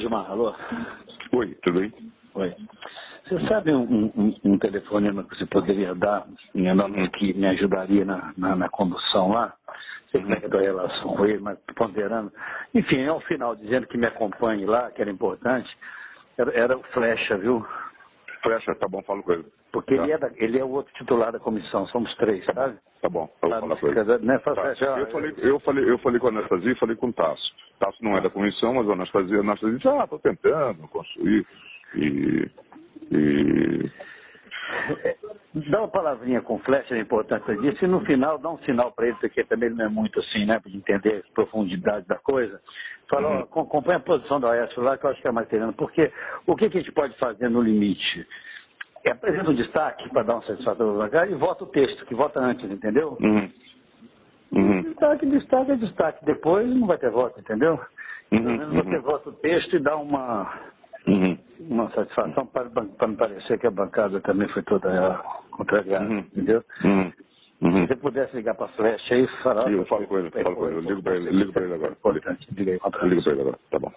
Gilmar, alô? Oi, tudo bem? Oi. Você sabe um, um, um telefonema que você poderia dar, meu nome que me ajudaria na, na, na condução lá? Sei como é que é a relação com ele, mas ponderando. Enfim, ao final, dizendo que me acompanhe lá, que era importante, era, era o Flecha, viu? Flecha, tá bom, falo com ele. Porque Tá. ele, é da- ele é o outro titular da comissão, somos três, sabe? Tá bom, eu vou Tá, falar com ele. né, fala, Tá. Eu, falei, eu, falei, eu falei com a Anastasia e falei com o Tasso. Tasso não é da comissão, mas a Anastasia, a Anastasia disse, ah, tô tentando construir. E, e uma palavrinha com flecha, é importante disso, e no final dá um sinal para ele, porque também ele não é muito assim, né, para entender a profundidade da coisa. Fala, ó, com- acompanha a posição da Oeste lá, que eu acho que é mais terreno, porque o que, que a gente pode fazer no limite? É apresenta um destaque para dar uma satisfação para cá e vota o texto, que vota antes, entendeu? uhum. Uhum. Destaque, destaque é destaque, depois não vai ter voto, entendeu? Pelo Uhum, menos você uhum. vota o texto e dá uma, Uhum. uma satisfação para, para me parecer que a bancada também foi toda ela contrariada, Uhum. entendeu? Uhum. Uhum. Se você pudesse ligar para a Flecha aí. Eu falo com ele, falo com ele, eu ligo pra ele, ligo pra ele agora. Ligo pra ele agora, tá bom.